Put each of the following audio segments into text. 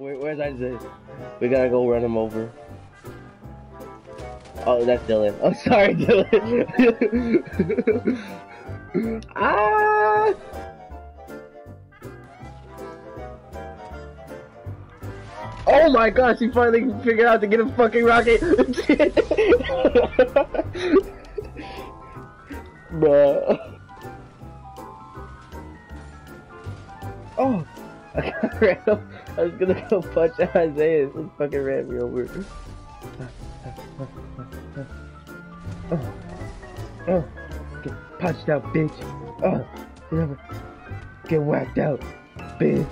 Where, where's Isaiah? We gotta go run him over. Oh, that's Dylan. Oh, sorry, Dylan. ah! Oh my gosh, he finally figured out to get a fucking rocket. Bruh. Oh, I ran up. I was gonna go punch Isaiah. He fucking ran me over. Oh, oh, get punched out, bitch. Oh, never get whacked out, bitch.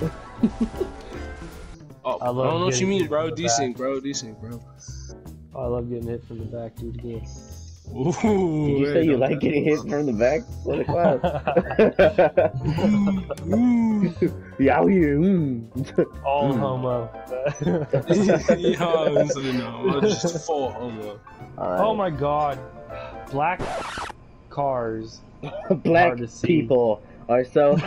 Oh, I I, don't know what you mean, bro. from the Decent, bro. Decent, bro. Oh, I love getting hit from the back, dude. Again. Ooh, Did you say you like getting hit from the back? What a clown. yeah, out here. Mm. All Mm. homo. yeah, I'm no. Just full homo. Alright. oh my god. Black cars. Black hard to see. people are so.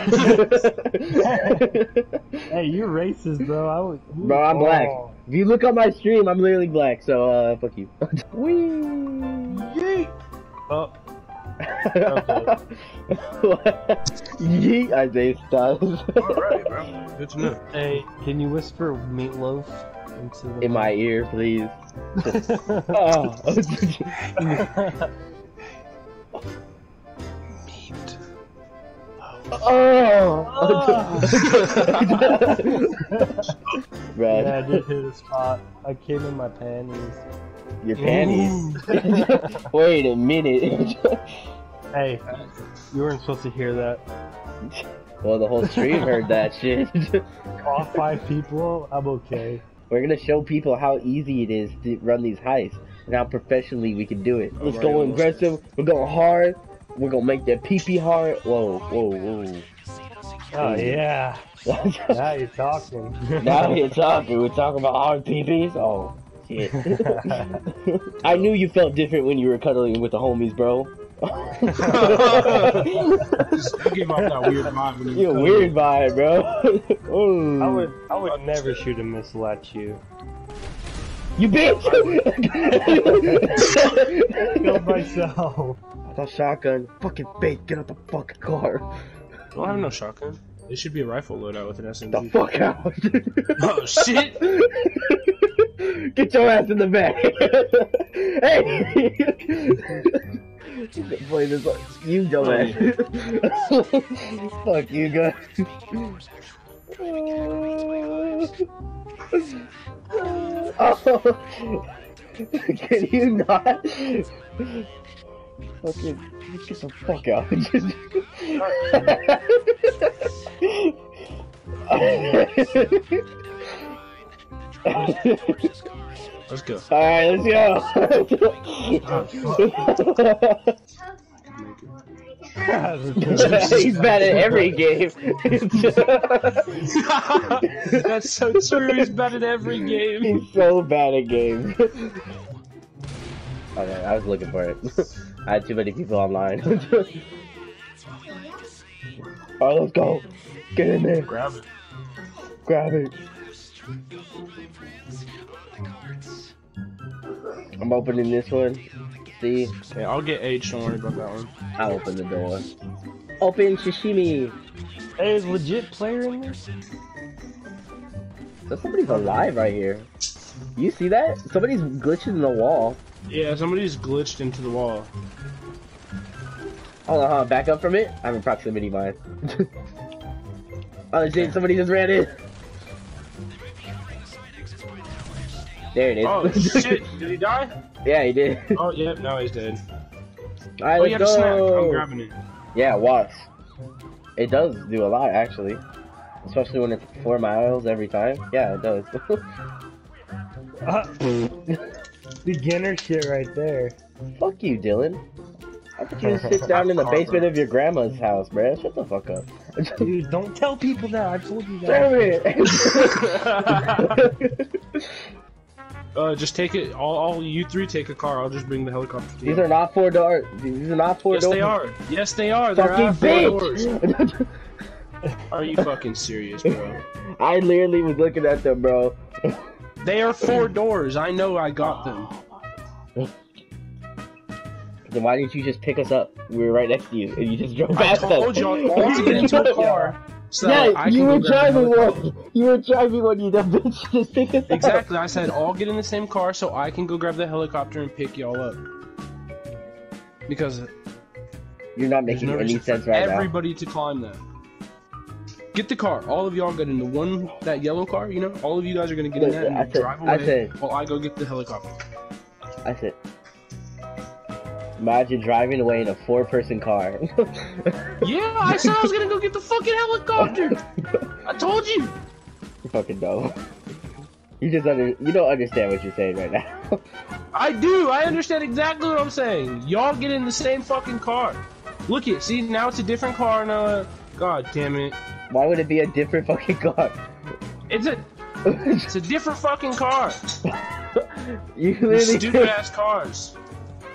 Hey, you're racist, bro. I would. Bro, I'm black. Oh. If you look on my stream, I'm literally black, so uh, fuck you. Whee! Oh, what? Yeet, Isaiah Styles. Alright, bro. Good to know. hey, can you whisper meatloaf into the In my ear, please. Oh. Meat. oh. oh. Bruh, Yeah, I did hit a spot. I came in my panties. Your panties. Wait a minute. Hey, you weren't supposed to hear that. well, the whole stream heard that shit. Off five people, I'm okay. We're gonna show people how easy it is to run these heists and how professionally we can do it. Let's Alright, go aggressive. We're going hard. We're gonna make that pee pee hard. Whoa, whoa, whoa. Oh yeah, now you're talking. now you're talking. We're talking about hard pee pees. Oh shit. I knew you felt different when you were cuddling with the homies, bro. Just- you give off that weird vibe when you You're weird vibe, bro. I would, I would never shoot a missile at you. You bitch! Killed myself. I thought shotgun. Fucking fake. Get out the fucking car. I don't have no shotgun. It should be a rifle loadout with an SMG. The SMG. fuck out. Oh shit! Get your ass in the back. hey! Play this one. You dumbass. Fuck you guys. oh. Can you not? Fucking get the fuck out. Let's go. Alright, let's go. He's bad at every game. That's so true. He's bad at every game. He's so bad at games. Okay, I was looking for it. I had too many people online. Alright, let's go. Get in there. Grab it. Grab it. I'm opening this one. See? Okay, I'll get H. Don't worry about that one. I'll open the door. Open sashimi. Hey, is legit player in this? So somebody's alive right here. You see that? Somebody's glitching in the wall. Yeah, somebody's glitched into the wall. Hold on, hold on, back up from it. I'm in proximity mine. oh shit, somebody just ran in. There it is. Oh shit! Did he die? yeah, he did. Oh yep, now he's dead. Alright, Oh, you let's have a snack. I'm grabbing it. Yeah, watch. It does do a lot, actually. Especially when it's four miles every time. Yeah, it does. Uh, beginner shit right there. fuck you, Dylan. How could you sit down in the basement of your grandma's house, bruh? Shut the fuck up. Dude, don't tell people that. I told you that. Damn it! Uh, just take it. All, all you three take a car. I'll just bring the helicopter to you. These are not four doors. These are not four yes, doors. they are. Yes, they are. They're Fucking four doors. Are you fucking serious, bro? I literally was looking at them, bro. They are four doors. I know I got them. Then why didn't you just pick us up? We were right next to you, and you just drove past us. I told y'all all to get into a car. So yeah, I you were go grab the driving one. You were driving one. You dumb bitch. Just pick us up. Exactly. I said all get in the same car so I can go grab the helicopter and pick y'all up. Because You're not making no any sense for right now. everybody to climb that. Get the car. All of y'all get in the one that yellow car. You know, all of you guys are gonna get in that and I said- drive I away said- while I go get the helicopter. I said, imagine driving away in a four-person car. Yeah, I said I was gonna go get the fucking helicopter. I told you. you fucking dumb. You just under you don't understand what you're saying right now. I do. I understand exactly what I'm saying. Y'all get in the same fucking car. Look it. See, now it's a different car. Now, uh, God damn it. Why would it be a different fucking car? It's a it's a different fucking car. you literally, Stupid ass cars.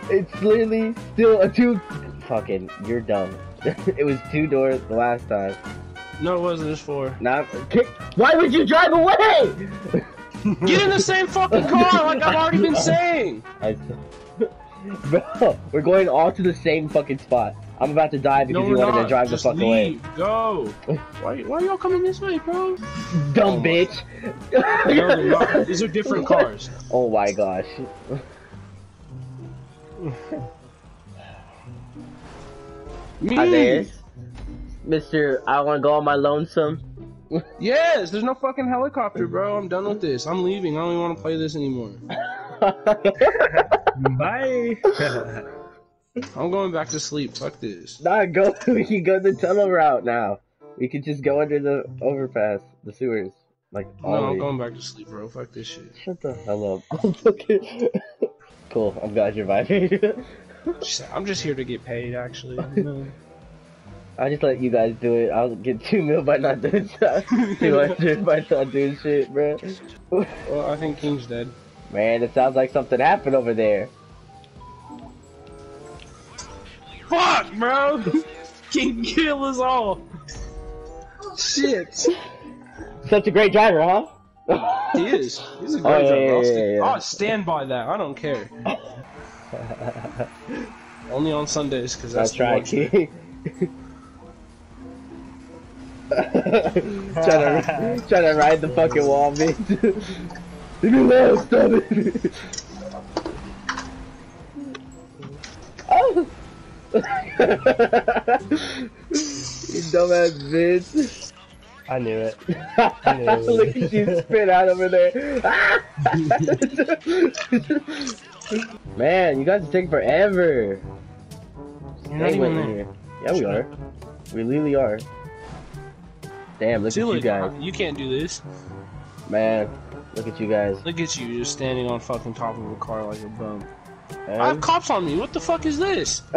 It's literally still a two. Fucking, you're dumb. it was two doors the last time. No, it wasn't. It's four. Not. Kick- Why would you drive away? Get in the same fucking car, like I've already been saying. I, bro, we're going all to the same fucking spot. I'm about to die because No, you wanted not. to drive Just the fuck away. leave. Go. Why? Why y'all coming this way, bro? Dumb Oh bitch. No. These are different cars. Oh my gosh. Me. Isaiah, Mr. I want to go on my lonesome. Yes. There's no fucking helicopter, bro. I'm done with this. I'm leaving. I don't even want to play this anymore. Bye. I'm going back to sleep. Fuck this. Nah, go. We can go the tunnel route now. We could just go under the overpass, the sewers. Like, No, I'm going back to sleep, bro. Fuck this shit. Shut the hell up. Cool, I'm glad you're vibing. I'm just here to get paid, actually. I'll just let you guys do it. I'll get two mil by not doing stuff. 200 by not doing shit, bro. well, I think King's dead. Man, it sounds like something happened over there. Fuck, bro! King kill us all. Shit. Such a great driver, huh? He is. He's a Oh, great yeah, driver. I'll, yeah, yeah. I'll stand by that. I don't care. Only on Sundays, because that's, That's right, trying to trying to ride the fucking wall, bitch. Leave me alone, stop it. oh. you dumbass bitch. I knew it. Look at you spit out over there. Man, you guys are taking forever. You're not even there. here. Yeah, we are. We literally are. Damn, look See, at you guys. you can't do this. Man, look at you guys. Look at you, just standing on fucking top of a car like a bum. I have cops on me. What the fuck is this?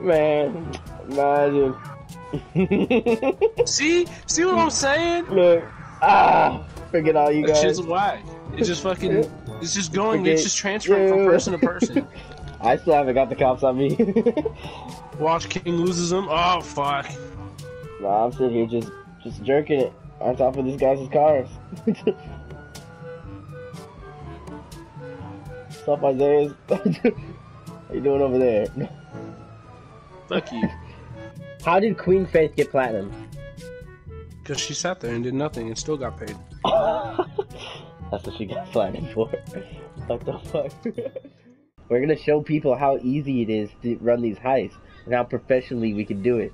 Man, imagine. See? See what I'm saying? look. Ah, forget all you guys. shit's whack. It's just fucking. It's just going. Forget- It's just transferring from person to person. I still haven't got the cops on me. Watch King loses them. Oh fuck. nah, I'm sitting here just, just jerking it on top of this guy's cars. Up, Isaiah? How you doing over there? Fuck you. How did Queen Faith get platinum? Because she sat there and did nothing and still got paid. That's what she got platinum for. What the fuck? We're gonna show people how easy it is to run these heists and how professionally we can do it.